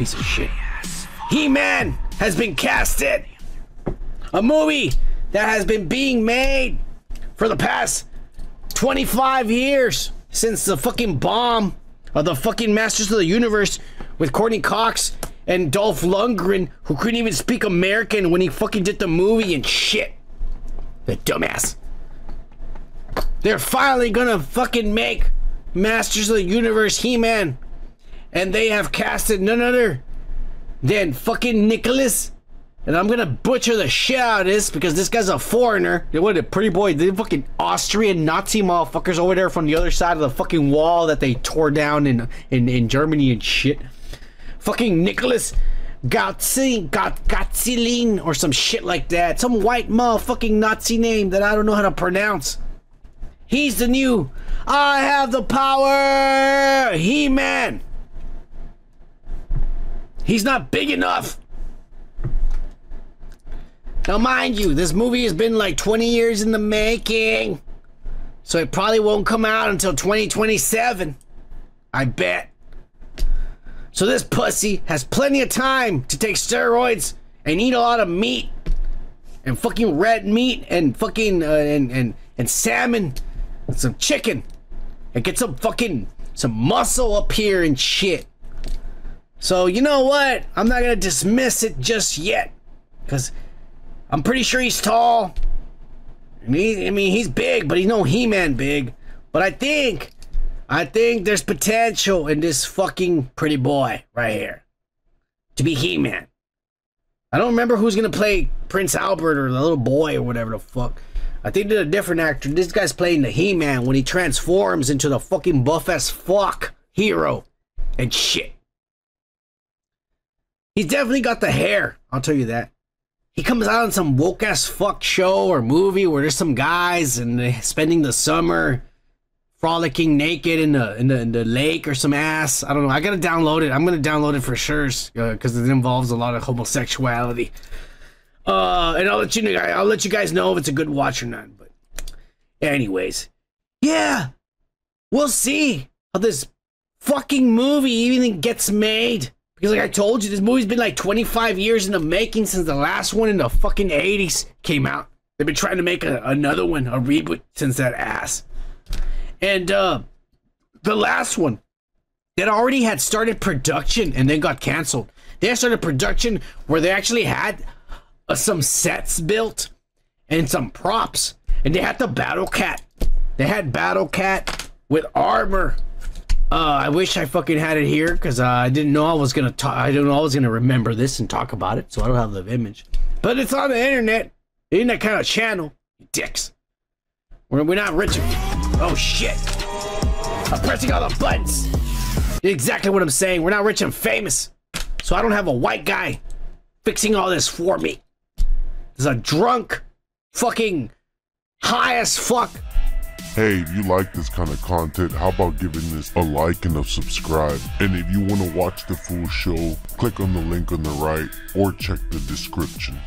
Piece of shit. He-Man has been casted. A movie that has been being made for the past 25 years since the fucking bomb of the fucking Masters of the Universe with Courteney Cox and Dolph Lundgren, who couldn't even speak American when he fucking did the movie and shit. The dumbass. They're finally gonna fucking make Masters of the Universe He-Man. And they have casted none other than fucking Nicholas. And I'm gonna butcher the shit out of this because this guy's a foreigner. What a pretty boy. The fucking Austrian Nazi motherfuckers over there from the other side of the fucking wall that they tore down in in, in Germany and shit. Fucking Nicholas Gotzi, Got or some shit like that. Some white motherfucking Nazi name that I don't know how to pronounce. He's the new I have the power He-Man. He's not big enough. Now, mind you, this movie has been like 20 years in the making. So it probably won't come out until 2027. I bet. So this pussy has plenty of time to take steroids and eat a lot of meat. And fucking red meat and fucking uh, and, and and salmon and some chicken. And get some fucking some muscle up here and shit. So you know what? I'm not gonna dismiss it just yet. Cause I'm pretty sure he's tall. I mean, I mean, he's big, but he's no He-Man big. But I think, I think there's potential in this fucking pretty boy right here to be He-Man. I don't remember who's gonna play Prince Albert or the little boy or whatever the fuck. I think they're a different actor. This guy's playing the He-Man when he transforms into the fucking buff as fuck hero and shit. He's definitely got the hair. I'll tell you that he comes out on some woke ass fuck show or movie where there's some guys and spending the summer frolicking naked in the, in the in the lake or some ass. I don't know. I gotta download it. I'm gonna download it for sure because uh, it involves a lot of homosexuality. Uh, and I'll let you know. I'll let you guys know if it's a good watch or not. But, anyways, yeah, we'll see how this fucking movie even gets made. Because like I told you, this movie's been like 25 years in the making since the last one in the fucking 80s came out. They've been trying to make a, another one, a reboot, since that ass. And uh the last one that already had started production and then got canceled. They started production where they actually had uh, some sets built and some props. And they had the Battle Cat. They had Battle Cat with armor uh, I wish I fucking had it here because uh, I didn't know I was gonna talk. I didn't know I was gonna remember this and talk about it, so I don't have the image. But it's on the internet. Ain't that kind of channel, dicks. We're, we're not rich. Oh shit! I'm pressing all the buttons. Exactly what I'm saying. We're not rich and famous, so I don't have a white guy fixing all this for me. There's a drunk, fucking high as fuck Hey, if you like this kind of content, how about giving this a like and a subscribe? And if you want to watch the full show, click on the link on the right or check the description.